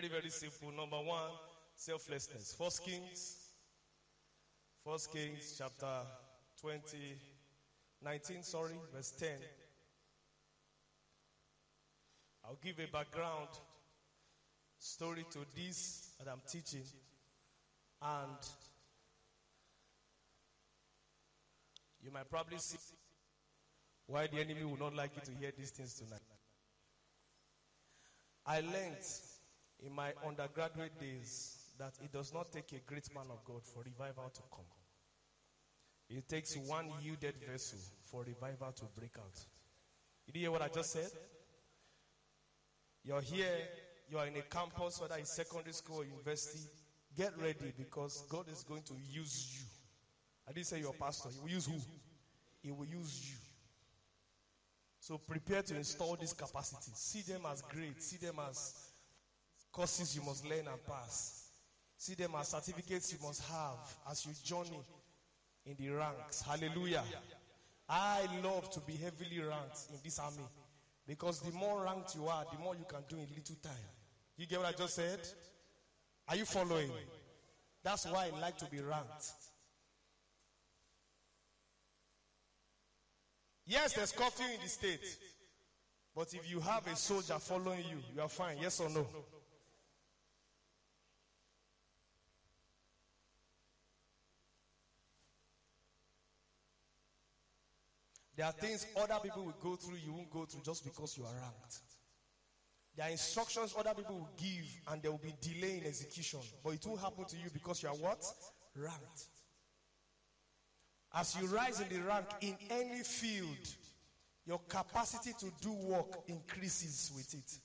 Very, very simple. Number one, selflessness. First Kings, First Kings chapter 20, 19, sorry, verse 10. I'll give a background story to this that I'm teaching. And you might probably see why the enemy would not like you to hear these things tonight. I learned in my undergraduate days that it does not take a great man of God for revival to come. It takes one yielded vessel for revival to break out. You hear what I just said? You're here, you are in a campus, whether it's secondary school or university. Get ready because God is going to use you. I didn't say your pastor. He will use who? He will use you. So prepare to install these capacities. See them as great. See them as courses you must learn and pass. See them as certificates you must have as you journey in the ranks. Hallelujah. I love to be heavily ranked in this army because the more ranked you are, the more you can do in little time. You get what I just said? Are you following? That's why I like to be ranked. Yes, there's curfew in the state. But if you have a soldier following you, you are fine. Yes or no? There are things other people will go through, you won't go through just because you are ranked. There are instructions other people will give, and there will be delay in execution. But it won't happen to you because you are what? Ranked. As you rise in the rank in any field, your capacity to do work increases with it.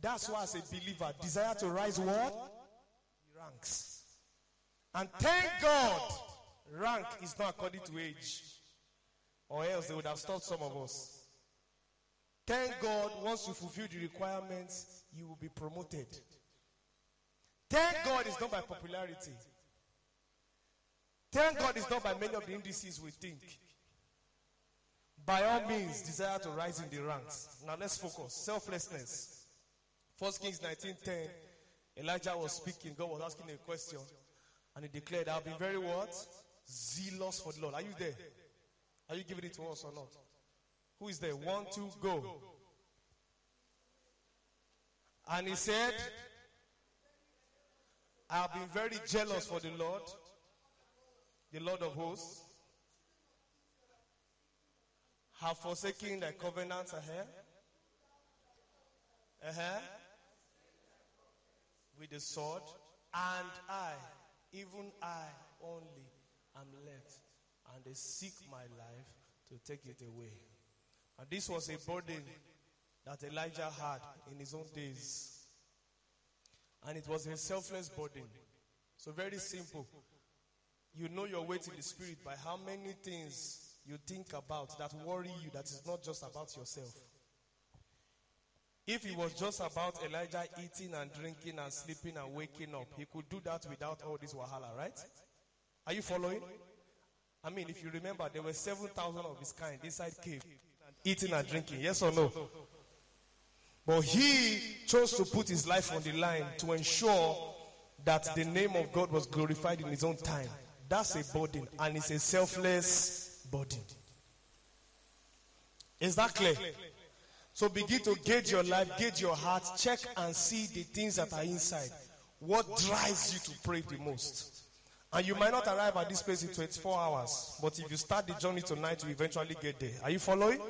That's why, as a believer, desire to rise what? Ranks. And thank God, rank is not according to age, or else they would have stopped some of us. Thank God, once you fulfill the requirements, you will be promoted. Thank God, it's not by popularity. Thank God, it's not by many of the indices we think. By all means, desire to rise in the ranks. Now let's focus. Selflessness. First Kings 19:10. Elijah was speaking. God was asking a question, and he declared, "I've been very what? Zealous for the Lord." Are you there? Are you giving it to us or not? Who is there? One, two, go. And he said, I have been very jealous for the Lord, the Lord of hosts. Have forsaken thy covenants ahead. Uh-huh. With the sword. And I, even I only, am left. And they seek my life to take it away. And this was a burden that Elijah had in his own days. And it was a selfless burden. So, very simple. You know your weight in the spirit by how many things you think about that worry you, that is not just about yourself. If it was just about Elijah eating and drinking and sleeping and waking up, he could do that without all this wahala, right? Are you following? I mean, if you remember, there were 7,000 of his kind inside cave, eating and drinking. Yes or no? But he chose to put his life on the line to ensure that the name of God was glorified in his own time. That's a burden, and it's a selfless burden. Is that clear? So begin to gauge your life, gauge your heart, check and see the things that are inside. What drives you to pray the most? And you might not arrive at this place in 24 hours, but if you start the journey tonight, you eventually get there. Are you following?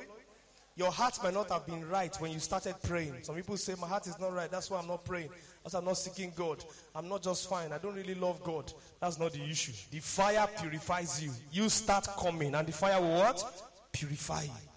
Your heart might not have been right when you started praying. Some people say, My heart is not right. That's why I'm not praying. That's why I'm not seeking God. I'm not just fine. I don't really love God. That's not the issue. The fire purifies you. You start coming, and the fire will what? Purify you.